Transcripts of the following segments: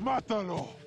¡Mátalo!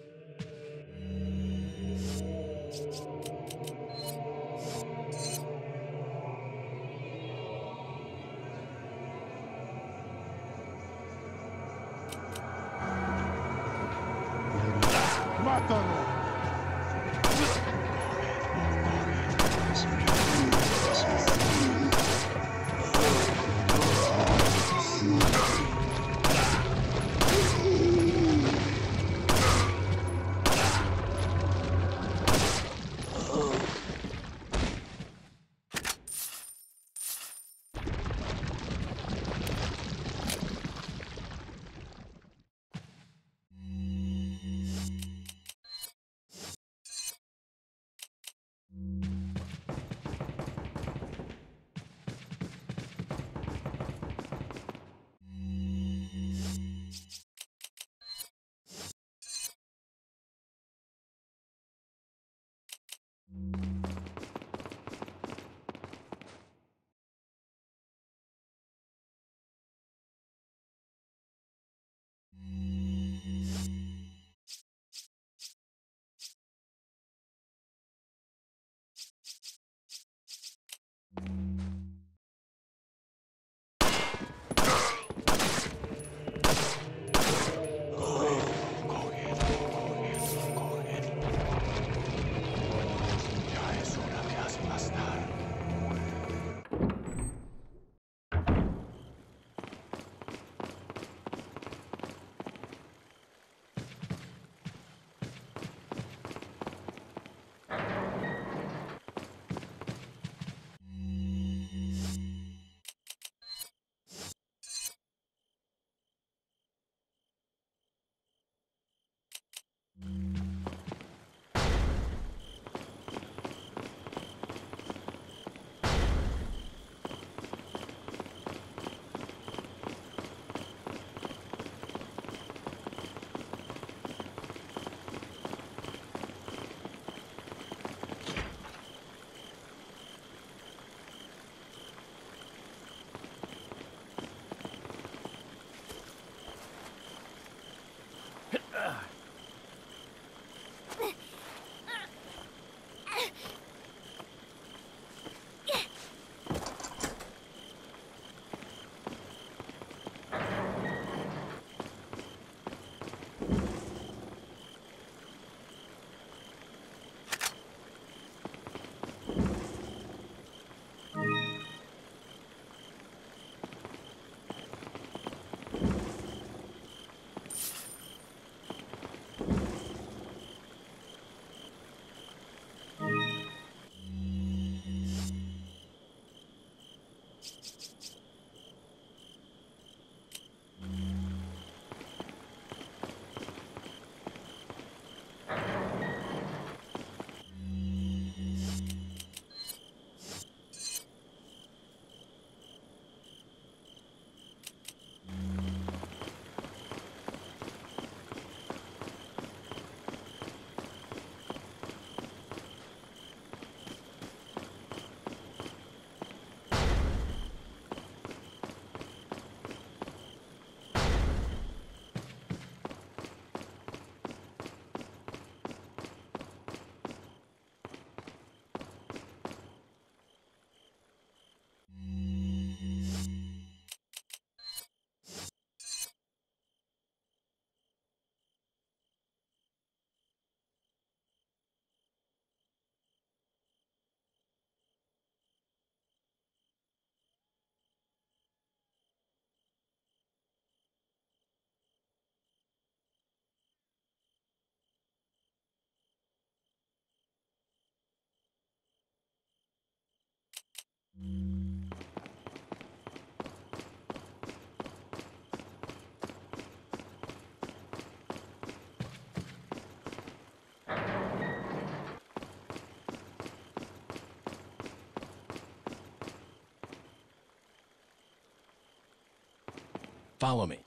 Follow me.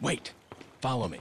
Wait. Follow me.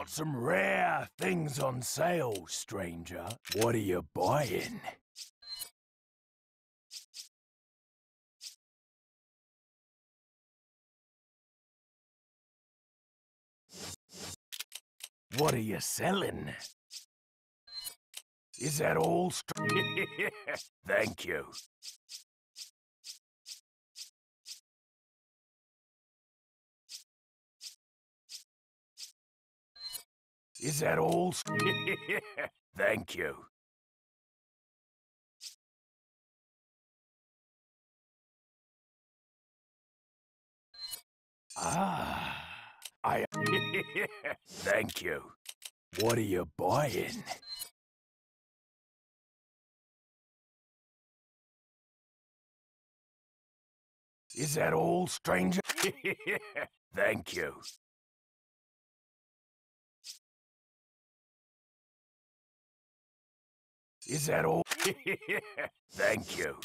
Got some rare things on sale, stranger. What are you buying? What are you selling? Is that all? Thank you. Is that all? Thank you. Ah, I. Thank you. What are you buying? Is that all, stranger? Thank you. Is that all? Thank you.